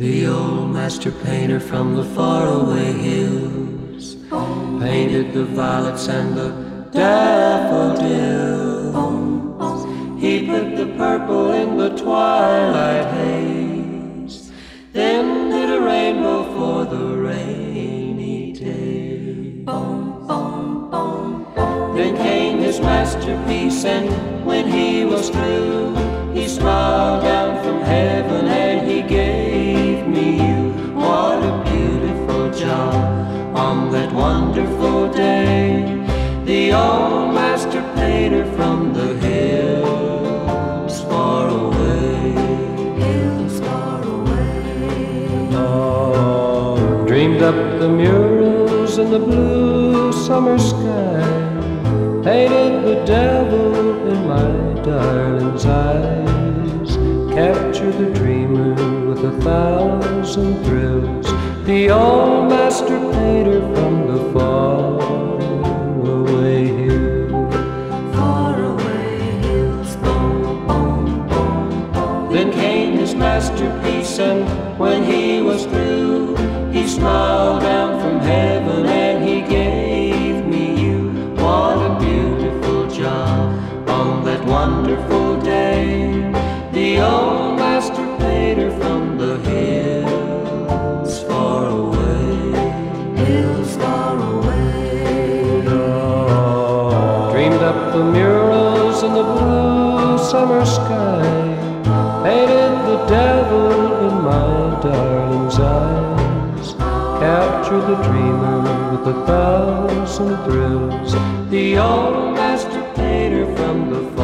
The old master painter from the faraway hills painted the violets and the daffodils. He put the purple in the twilight haze, then did a rainbow for the rainy day. Then came his masterpiece, and when he was through, he smiled on that wonderful day. The old master painter from the hills far away. Hills far away. Dreamed up the murals in the blue summer sky. Painted the devil in my darling's eyes. Captured the dreamer with a thousand thrills. The old master masterpiece, and when he was through, he smiled down from heaven and he gave me you. What a beautiful job on that wonderful day. The old master painter from the hills far away. Hills far away. Dreamed up the murals in the blue summer sky. Painted devil in my darling's eyes. Capture the dreamer with a thousand thrills, the old master painter from the